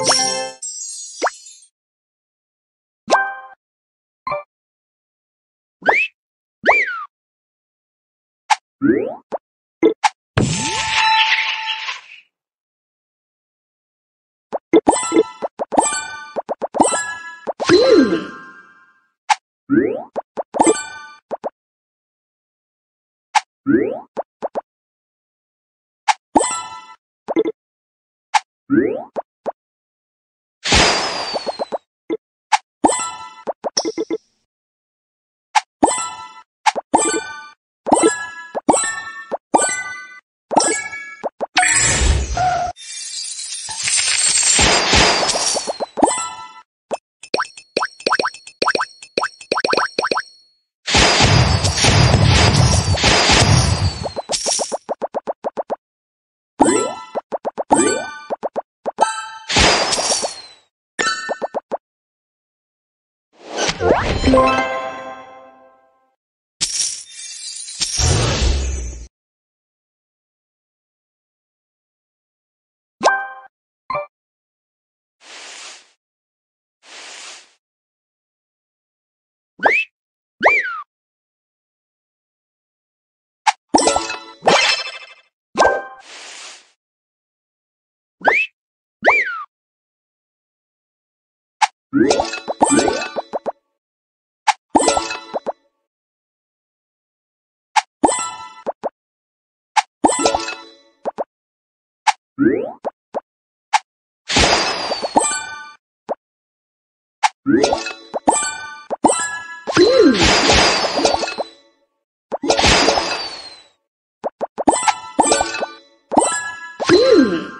you What? 嗯。